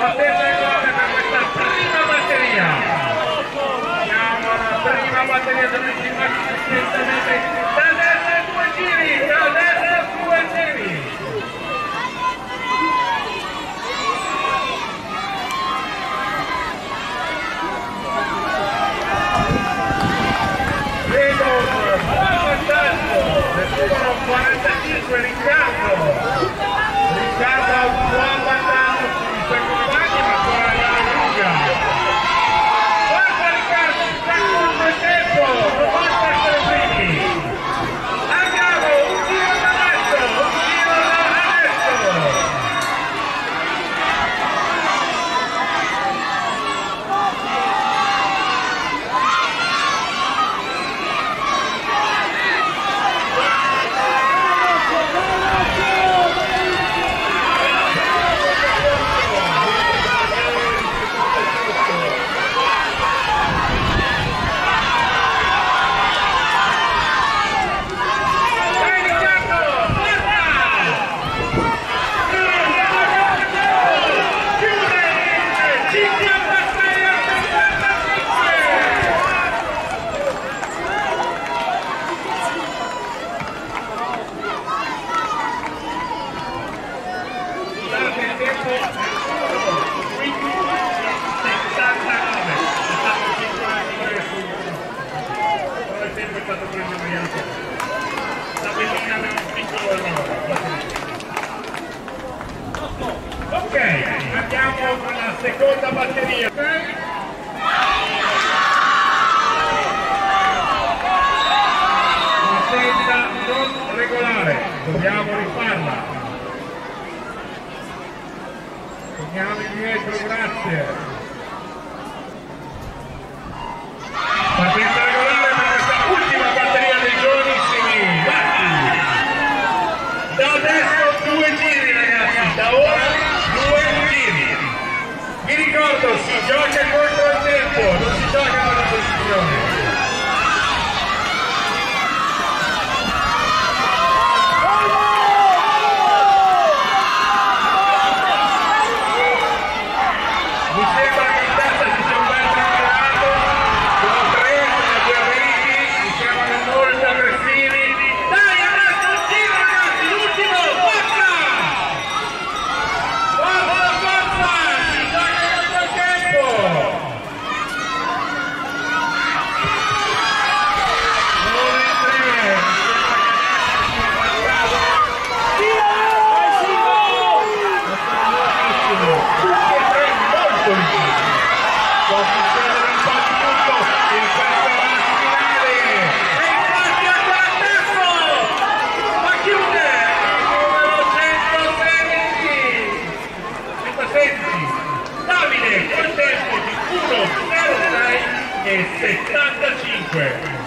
Batendo agora per questa prima batteria. Siamo alla prima batteria dell'25 60 metri. La pedina per un piccolo. Ok, andiamo con la seconda batteria. Okay? non regolare, dobbiamo rifarla. Torniamo indietro, grazie. Resto due giri ragazzi, da ora due giri. Vi ricordo, si gioca contro il. e 75